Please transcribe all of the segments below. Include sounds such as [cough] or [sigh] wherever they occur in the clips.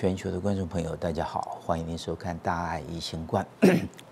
全球的观众朋友，大家好，欢迎您收看《大爱一星观》。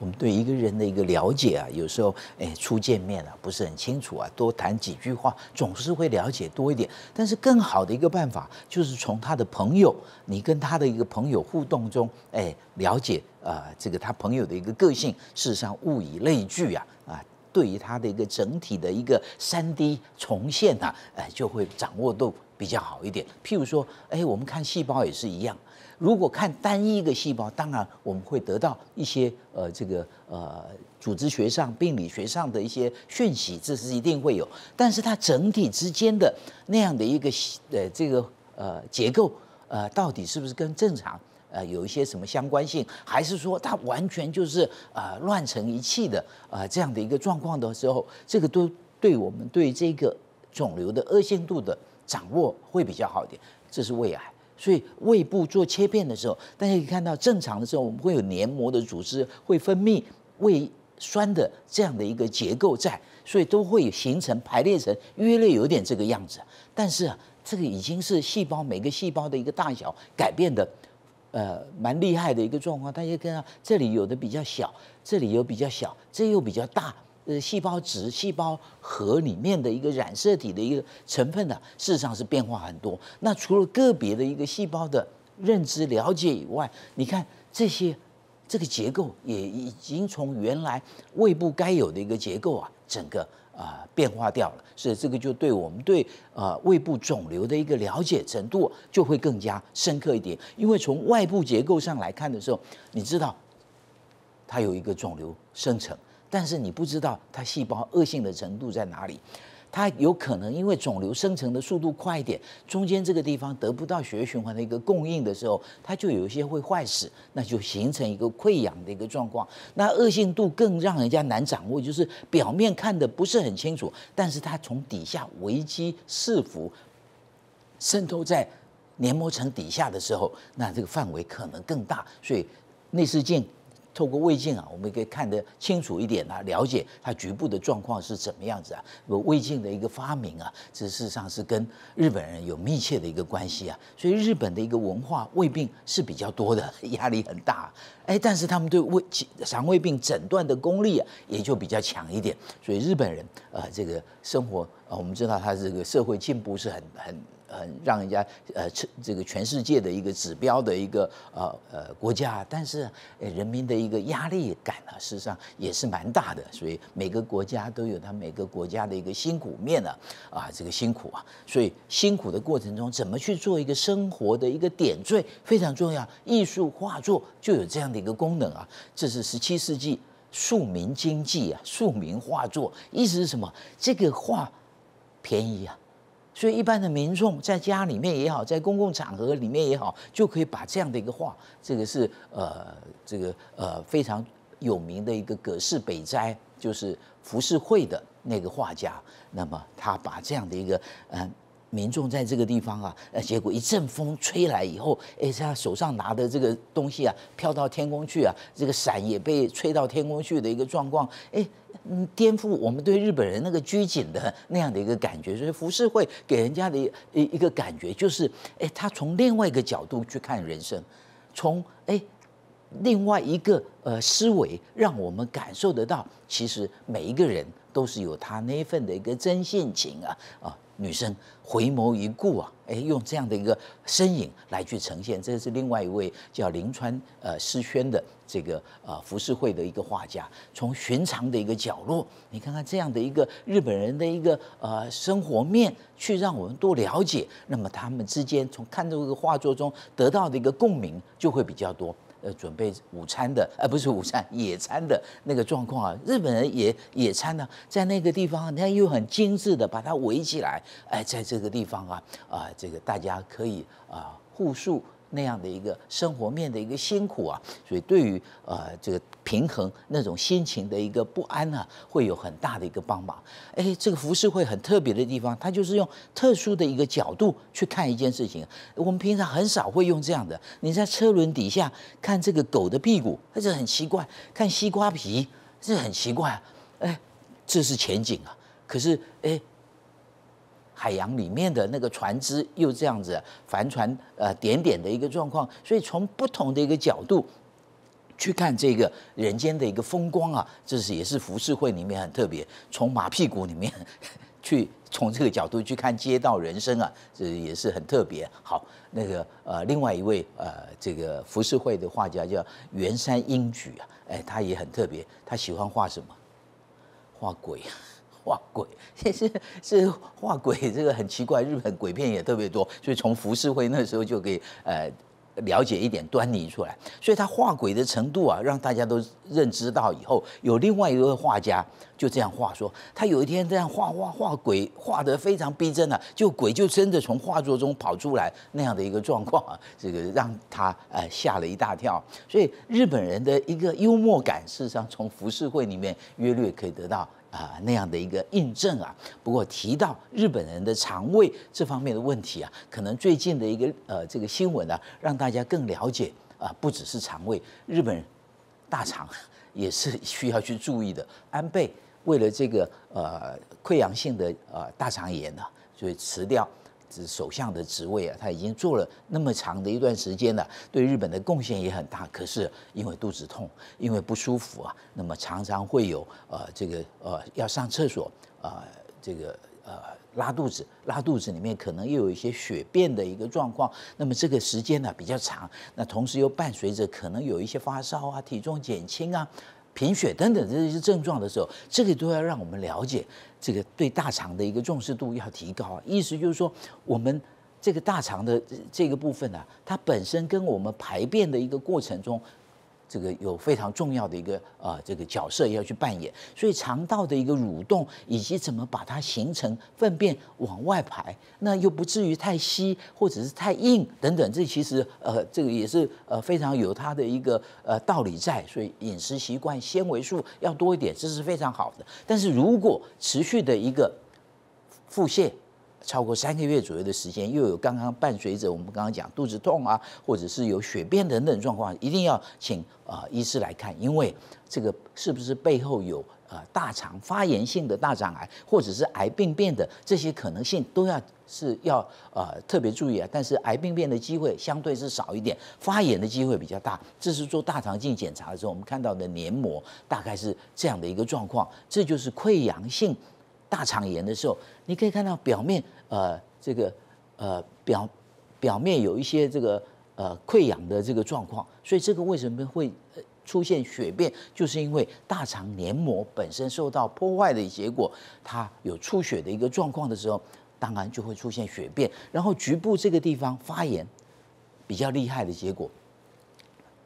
我们对一个人的一个了解啊，有时候哎初见面啊不是很清楚啊，多谈几句话总是会了解多一点。但是更好的一个办法，就是从他的朋友，你跟他的一个朋友互动中，哎了解啊这个他朋友的一个个性，事实上物以类聚啊啊，对于它的一个整体的一个三 D 重现啊，哎就会掌握度比较好一点。譬如说，哎我们看细胞也是一样。如果看单一一个细胞，当然我们会得到一些呃这个呃组织学上、病理学上的一些讯息，这是一定会有。但是它整体之间的那样的一个呃这个呃结构呃，到底是不是跟正常呃有一些什么相关性，还是说它完全就是呃乱成一气的呃这样的一个状况的时候，这个都对我们对这个肿瘤的恶性度的掌握会比较好一点。这是胃癌。所以胃部做切片的时候，大家可以看到正常的时候，我们会有黏膜的组织会分泌胃酸的这样的一个结构在，所以都会形成排列成约略有点这个样子。但是，这个已经是细胞每个细胞的一个大小改变的，呃，蛮厉害的一个状况。大家看到这里有的比较小，这里有比较小，这又比较大。呃，细胞质、细胞核里面的一个染色体的一个成分呢，事实上是变化很多。那除了个别的一个细胞的认知了解以外，你看这些这个结构也已经从原来胃部该有的一个结构啊，整个啊变化掉了。所以这个就对我们对呃胃部肿瘤的一个了解程度就会更加深刻一点。因为从外部结构上来看的时候，你知道它有一个肿瘤生成。但是你不知道它细胞恶性的程度在哪里，它有可能因为肿瘤生成的速度快一点，中间这个地方得不到血液循环的一个供应的时候，它就有一些会坏死，那就形成一个溃疡的一个状况。那恶性度更让人家难掌握，就是表面看的不是很清楚，但是它从底下危机四伏，渗透在黏膜层底下的时候，那这个范围可能更大。所以内视镜。透过胃镜啊，我们可以看得清楚一点啊，了解它局部的状况是怎么样子啊。胃镜的一个发明啊，这事实上是跟日本人有密切的一个关系啊。所以日本的一个文化胃病是比较多的，压力很大。哎，但是他们对胃肠胃病诊断的功力啊，也就比较强一点。所以日本人呃，这个生活啊，我们知道他这个社会进步是很很。很让人家呃，这个全世界的一个指标的一个呃呃国家，但是人民的一个压力感啊，事实上也是蛮大的。所以每个国家都有它每个国家的一个辛苦面啊，啊，这个辛苦啊，所以辛苦的过程中，怎么去做一个生活的一个点缀非常重要。艺术画作就有这样的一个功能啊，这是十七世纪庶民经济啊，庶民画作，意思是什么？这个画便宜啊。所以，一般的民众在家里面也好，在公共场合里面也好，就可以把这样的一个画，这个是呃，这个呃非常有名的一个葛饰北斋，就是浮世绘的那个画家。那么，他把这样的一个嗯。民众在这个地方啊，呃，结果一阵风吹来以后，哎，他手上拿的这个东西啊，飘到天空去啊，这个伞也被吹到天空去的一个状况，哎，嗯，颠覆我们对日本人那个拘谨的那样的一个感觉。所以浮世绘给人家的一一个感觉就是，哎，他从另外一个角度去看人生，从哎另外一个呃思维，让我们感受得到，其实每一个人都是有他那份的一个真性情啊啊。女生回眸一顾啊，哎，用这样的一个身影来去呈现，这是另外一位叫林川呃诗轩的这个呃浮世绘的一个画家，从寻常的一个角落，你看看这样的一个日本人的一个呃生活面，去让我们多了解，那么他们之间从看这个画作中得到的一个共鸣就会比较多。呃，准备午餐的，呃不是午餐，野餐的那个状况啊。日本人也野餐呢，在那个地方，你看又很精致的把它围起来，哎，在这个地方啊，啊，这个大家可以啊互诉。那样的一个生活面的一个辛苦啊，所以对于呃这个平衡那种心情的一个不安呢，会有很大的一个帮忙。哎，这个服饰会很特别的地方，它就是用特殊的一个角度去看一件事情。我们平常很少会用这样的。你在车轮底下看这个狗的屁股，它就很奇怪；看西瓜皮，这很奇怪。哎，这是前景啊。可是哎。海洋里面的那个船只又这样子帆船呃点点的一个状况，所以从不同的一个角度去看这个人间的一个风光啊，[laughs] 这是也是浮世绘里面很特别。从马屁股里面去从这个角度去看街道人生啊，[laughs] 这也是很特别。好，那个呃另外一位呃这个浮世绘的画家叫圆山英举啊，哎他也很特别，他喜欢画什么？画鬼。画鬼，[laughs] 是是画鬼，这个很奇怪。日本鬼片也特别多，所以从浮世绘那时候就可以呃了解一点端倪出来。所以他画鬼的程度啊，让大家都认知到以后，有另外一位画家就这样画说，他有一天这样画画画鬼，画得非常逼真啊，就鬼就真的从画作中跑出来那样的一个状况啊，这个让他呃吓了一大跳。所以日本人的一个幽默感，事实上从浮世绘里面约略可以得到。啊，那样的一个印证啊。不过提到日本人的肠胃这方面的问题啊，可能最近的一个呃这个新闻呢，让大家更了解啊，不只是肠胃，日本大肠也是 [laughs] 需要去注意的。安倍为了这个呃溃疡性的呃大肠炎呢，所以辞掉。是首相的职位啊，他已经做了那么长的一段时间了，对日本的贡献也很大。可是因为肚子痛，因为不舒服啊，那么常常会有呃这个呃要上厕所啊，这个呃拉肚子，拉肚子里面可能又有一些血便的一个状况。那么这个时间呢比较长，那同时又伴随着可能有一些发烧啊、体重减轻啊。贫血等等这些症状的时候，这个都要让我们了解，这个对大肠的一个重视度要提高啊。意思就是说，我们这个大肠的这个部分呢，它本身跟我们排便的一个过程中。这个有非常重要的一个呃，这个角色要去扮演，所以肠道的一个蠕动，以及怎么把它形成粪便往外排，那又不至于太稀或者是太硬等等，这其实呃，这个也是呃非常有它的一个呃道理在。所以饮食习惯纤维素要多一点，这是非常好的。但是如果持续的一个腹泻，超过三个月左右的时间，又有刚刚伴随着我们刚刚讲肚子痛啊，或者是有血便等等状况，一定要请啊医师来看，因为这个是不是背后有呃大肠发炎性的大肠癌，或者是癌病变的这些可能性，都要是要呃特别注意啊。但是癌病变的机会相对是少一点，发炎的机会比较大。这是做大肠镜检查的时候，我们看到的黏膜大概是这样的一个状况，这就是溃疡性。大肠炎的时候，你可以看到表面呃这个呃表表面有一些这个呃溃疡的这个状况，所以这个为什么会出现血便，就是因为大肠黏膜本身受到破坏的结果，它有出血的一个状况的时候，当然就会出现血便，然后局部这个地方发炎比较厉害的结果。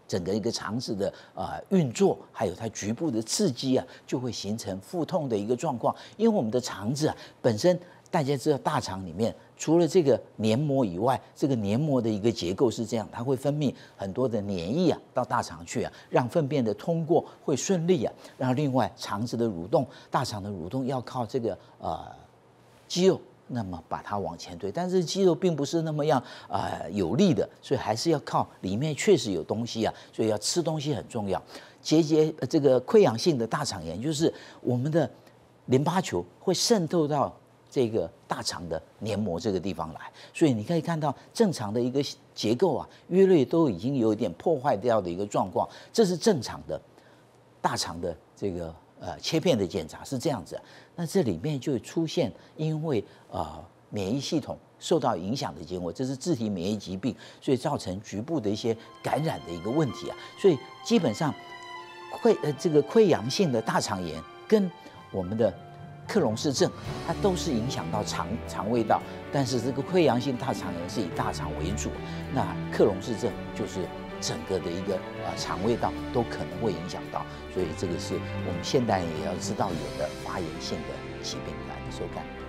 整个一个肠子的呃运作，还有它局部的刺激啊，就会形成腹痛的一个状况。因为我们的肠子啊，本身大家知道，大肠里面除了这个黏膜以外，这个黏膜的一个结构是这样，它会分泌很多的粘液啊到大肠去啊，让粪便的通过会顺利啊。然后另外肠子的蠕动，大肠的蠕动要靠这个呃肌肉。那么把它往前推，但是肌肉并不是那么样啊有力的，所以还是要靠里面确实有东西啊，所以要吃东西很重要。结节这个溃疡性的大肠炎，就是我们的淋巴球会渗透到这个大肠的黏膜这个地方来，所以你可以看到正常的一个结构啊，约略都已经有一点破坏掉的一个状况，这是正常的大肠的这个。呃，切片的检查是这样子，那这里面就出现因为呃免疫系统受到影响的结果，这是自体免疫疾病，所以造成局部的一些感染的一个问题啊。所以基本上溃呃这个溃疡性的大肠炎跟我们的克隆氏症，它都是影响到肠肠胃道，但是这个溃疡性大肠炎是以大肠为主，那克隆氏症就是。整个的一个啊肠胃道都可能会影响到，所以这个是我们现代人也要知道有的发炎性的疾病来收看。